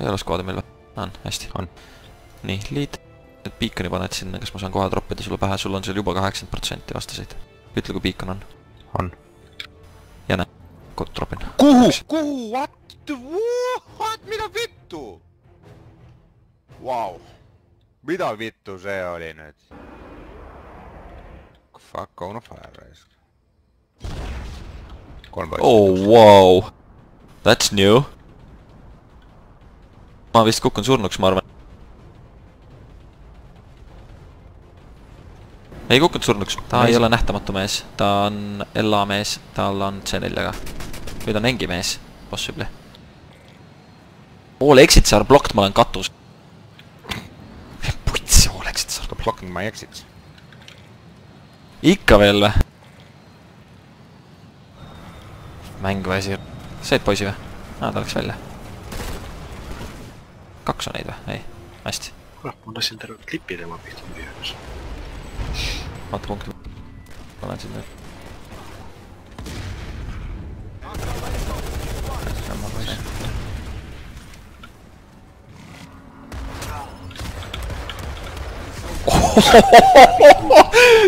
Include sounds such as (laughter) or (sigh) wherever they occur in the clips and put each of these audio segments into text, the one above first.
ei ole skuaadi meil või? on, hästi. On. nii, liit. nüüd beaconi paned sinna, kas ma saan kohe troppida sulle pähe, sul on seal juba kaheksakümmend protsenti vastaseid. ütle, kui beacon on. on. ja näe, tropin. kuhu, kuhu, what, what, mida vittu? Vau, mida vittu see oli nüüd? Fuck on fire raisk. kolm poissi. oh wow, that's new. Ma vist kukun surnuks, ma arvan. ei kukkunud surnuks, ta ei Ei, ole nähtamatu mees, ta on Ella mees, tal on C4-ga. nüüd on Engi mees, possibly. All exits are blocked, ma olen katus. putsi, all exits are Blocking my exits. ikka veel või? mäng väsib. said poisi või? aa, ta läks välja. Kaks on neid või? ei, hästi. kurat, ma lasin terve klipi tema pihta müües. vaata punkti. panen siin nüüd.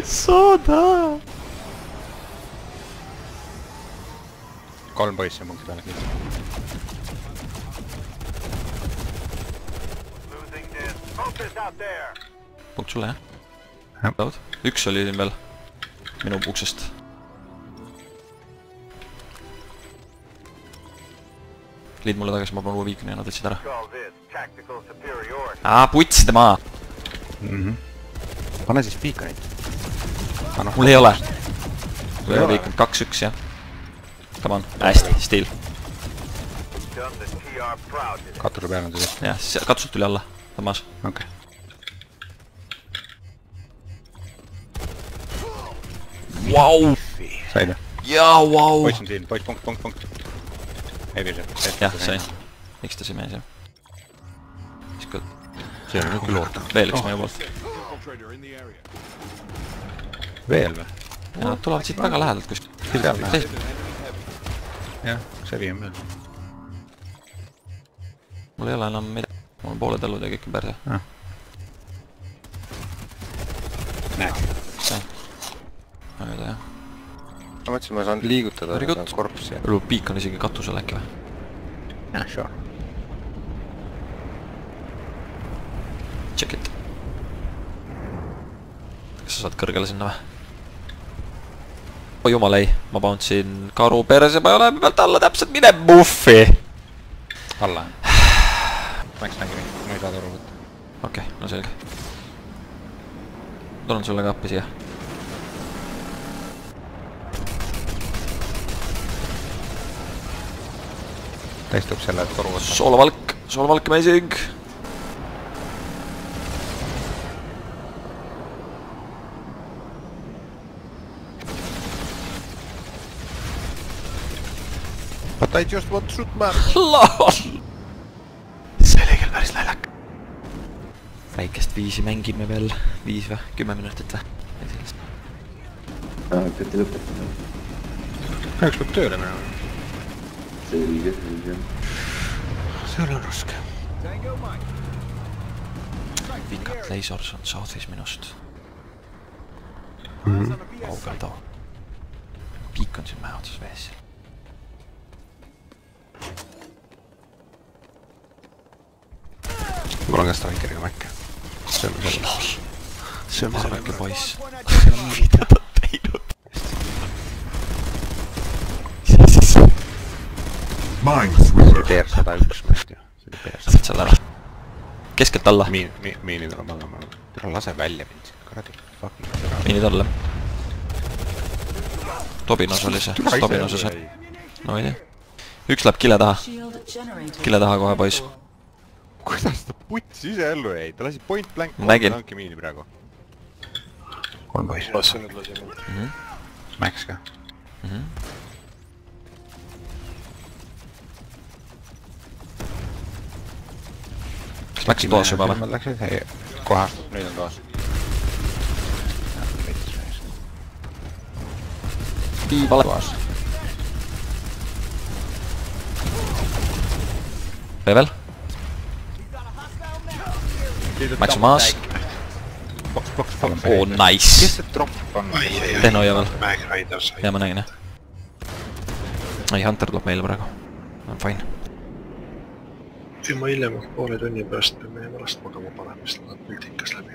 Soda! kolm poissi on punkti peale punkt sulle jah? Jah. Üks oli siin veel. minu uksest. liid mulle tagasi, ma panen uue viikoni ja nad võtsid ära. aa, putside maa! Mhm. pane siis beaconit. mul ei ole. mul ei ole viikond, kaks-üks jah. Come on, hästi, stiil. katuse peal on see jah, katsult tuli alla, Toomas. okei. Vau, said või? jaa, vau. poiss on siin, poiss, punkt, punkt, punkt. Heavy see. jah, sain. ekstasi mees jah. siis ka see on küll oota. veel üks meie poolt. veel või? ja nad tulevad siit väga lähedalt kuskilt. Seal näha. teist, jah, see viim veel. mul ei ole enam midagi. Mul on pooled elud ja kõik on perse. näed. see. väga hea. ma mõtlesin, ma saan liigutada seda korpsi. Piik on isegi katusel äkki või? jah, sure. Check it. kas sa saad kõrgele sinna või? oi jumal ei, ma bounce in karu perse peale pealt alla täpselt, mine muffi. alla jah? Max nägi mind, ma ei saa toru võtta. okei okay,, no selge. tulen sulle ka appi siia. ta istub selle toru võtta. soolavalk, soolavalk amazing. But I just want to shoot man. (laughs) lol. see oli küll päris naljakas. Väikest viisi mängime veel, viis või, kümme minutit või? ei sellist. peate lõpetama. kahjuks peab tööle minema. selge, selge. see on raske. pikad lasers on south'is minust. kaugel too. piik on siin mäe otsas vees. mul on ka Strikeriga Mac. See on selle. see on väike poiss. (laughs) mida ta on teinud? PR sada üks meest ju. see oli PR sada. saad seal ära. keskelt alla, miin, miin, miinid on magama. tere, lase välja mind siit, kuradi. Miinid alla. Tobinos oli see, Tobinos see, no ei tea. üks läheb kile taha, kile taha kohe poiss. Kuidas ta puts ise ellu jäi, ta lasi point blank Ma nägin. tanki miini praegu. kolm poissi. lasin nüüd lasime. Max ka. kas läksid toas juba või? Läksid, ei, kohe, nüüd on toas. vale. level, Max on maas. Boks, boks, boks. oo, kes nice. see tropp on? ai, ai, ai. Tehno hoia veel. Mag Rider sai. ja ma nägin jah. ei, Hunter tuleb meile praegu. on fine. ma hiljemalt poole tunni pärast pean minema last magama panema, siis tuleb multikas läbi.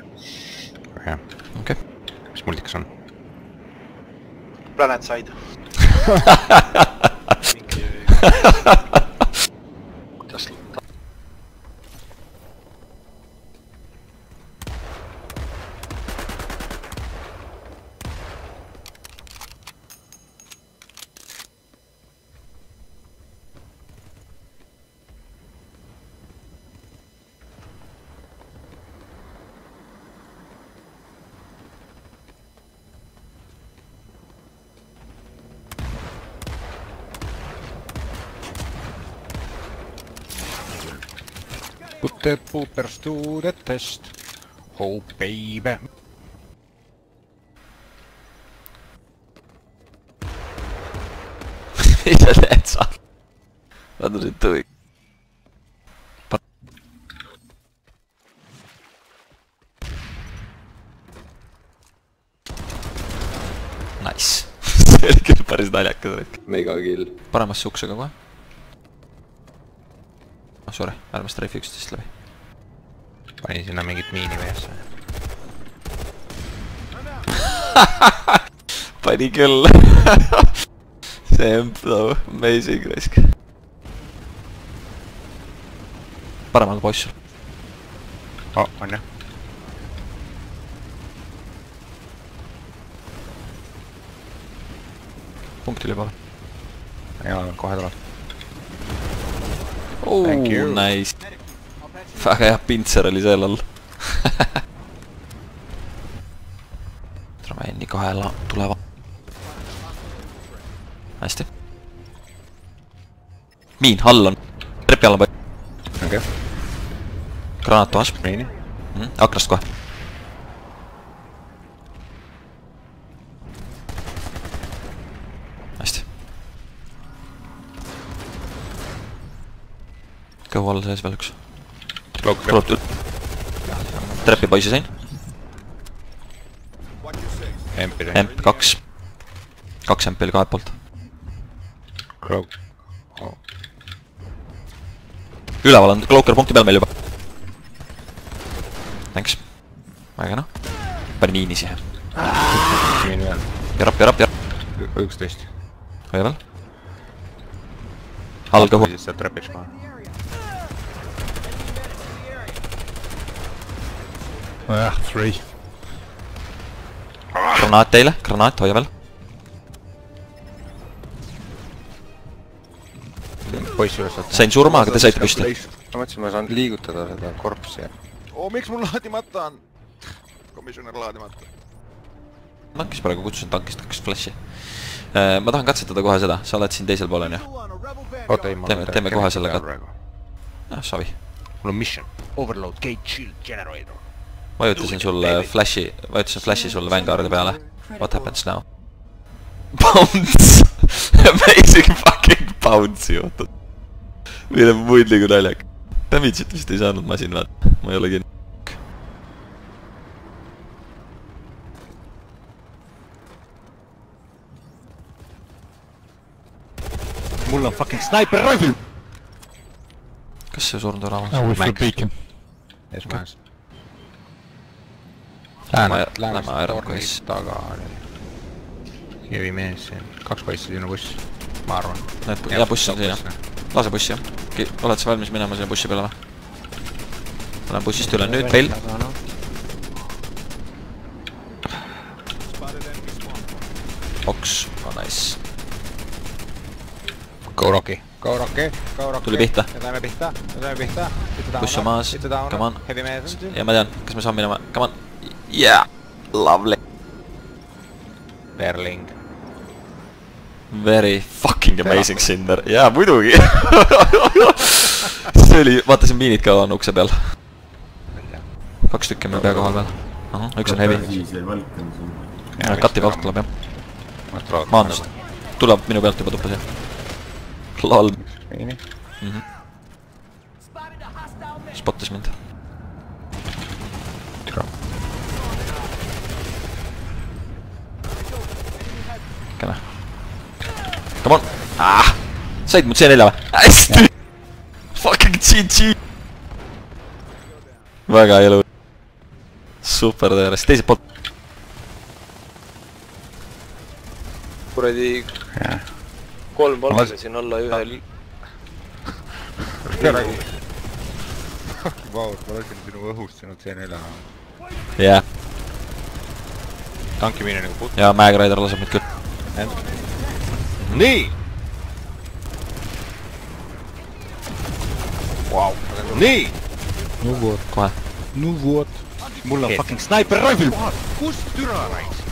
jah, okei. mis multikas on? Planet Side. (laughs) mingi. kuidas ta Put the poopers to the test. Oh baby. (laughs) mida teed sa? ma tulin tõi-. Nice. (laughs) see oli küll päris naljakas hetk. megakill. paremasse uksega kohe. Oh sorry, ärme streifi üksteist läbi. panin sinna mingit miini või asja. pani küll. (laughs) see on no, amazing risk. paremal poiss. oh, on jah. punkt üle poole. ei ole, kohe tuleb. Oh. Nice. väga hea pintser oli seal all. (laughs) Tramenni kahe la- tuleva. hästi. miin, all on. trepi alla pann, okei okay., granaat toas miini. mm. aknast kohe. hästi. Kõhu all sees veel üks. Tuleb tül-. trepi poisi sain. MP. MP kaks. kaks MP oli kahe poolt. Look. Oh. üleval on Cloaker punkti peal meil juba. Thanks. väga kena. panin miini siia. miini peal. järab, järab, järab. üksteist. hoia veel. all kõhu. siis sealt trepist maha. jah, three. granaat teile, granaat, hoia veel. poiss üles võtta. sain surma, aga te saite püsti. ma mõtlesin, ma saan liigutada seda korpsi. oo, miks mul laadimata on? komisjonär laadimata. tankis praegu, kutsusin tankist kaks flash'i. ma tahan katsetada kohe seda, sa oled siin teisel pool onju. oota, ei, ma Teeme- teeme kohe selle ka- praegu. jah, savi. mul on mission. Overload gate shield generator. Vajutasin sulle flash'i, vajutasin flash'i sulle Vanguardi peale. What happens now? Bounce. (laughs) Amazing fucking bounce'i oota. meil on muid liigu naljak. Damage'it vist ei saanud masin vaata, ma ei ole kindel. mul on fucking sniper rifle. kas see surnud ära I on? wish for beacon. esmajas. Lähme- Läänest, lähme läänest Iron torni Quest. taga oli. heavy mees siin, kaks poissi sinu buss, ma arvan. Need, ja buss on siin jah. lase bussi jah. oled sa valmis minema sinna bussi peale või? Lähen bussist üle, nüüd meil. Oks, oh nice. Go Rocki, Go Rocki, Go Rocki. Tuli pihta. me saime pihta, me saime pihta. Buss on maas. Come on. Heavy mees on siin. ja ma tean, kas me saame minema, come on. Yeah, lovely. Berling. Very fucking amazing Cinder, jaa muidugi. (laughs) see oli, vaatasin miinid ka on ukse peal. kaks tükki on meil pea kohal veel. üks on heavy. siin. kati valt tuleb jah. maandus. tuleb minu pealt juba tuppa siia. lol, miini. spottis mind. natukene. Come on ah!. said mu C4 või? hästi. Fucking GG. väga elu. super tõepoolest, teiselt poolt. kuradi kolm las- siin alla ühel. Vau, ma lasin sinu õhust sinu C4 jah yeah., tankimine nagu put-. ja Mag Rider laseb mind küll. nii. Vau, nii. no vot, kohe. no vot. mul on fucking sniper rifle. kust türa raisk?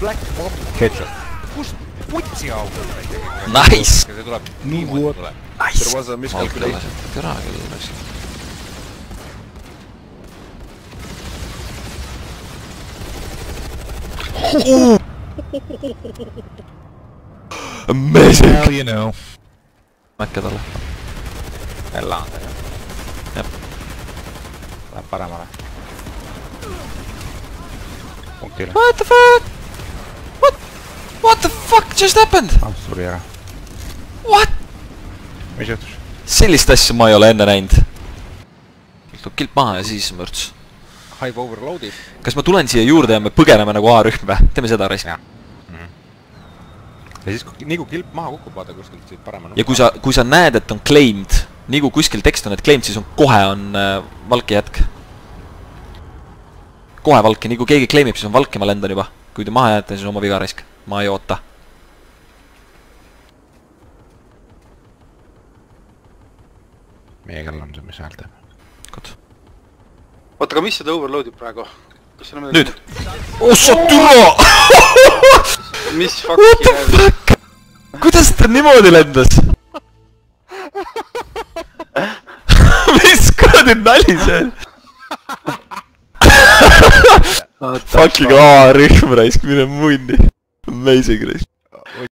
Black bomb. Headshot. kust putsi august? Nice! see tuleb No niimoodi vot. tuleb. Nice. There was a miscalculation. türa küll läks. Amazing. Now you know. äkki talle. jälle on ta ju. Jah. Läheb paremale. punktile. What the fuck? What? What the fuck just happened? ah, suri ära. What? mis juhtus? sellist asja ma ei ole enne näinud. tuleb kilp maha ja siis mürts. Hive overload'id. kas ma tulen siia juurde ja me põgeneme nagu A-rühm või? teeme seda raisk. Ja siis, nii kui kilp maha kukub, vaata kuskilt siit paremal. ja kui sa, kui sa näed, et on claimed, nii kui kuskil tekst on, et claimed, siis on kohe on äh, valke jätk. kohe valke, nii kui keegi claim ib, siis on valke, ma lendan juba. kui te maha jääte, siis on oma viga raisk. ma ei oota. meie kell on see, mis hääl teeb. oota, aga mis seda overload'ib praegu? kas seal on nüüd. oh sa türa! Mis What the fuck'i fuck? kuidas ta niimoodi lendas? mis kuradi nali see on? Fucking A-rühm raisk, mine munni. Amazing raisk.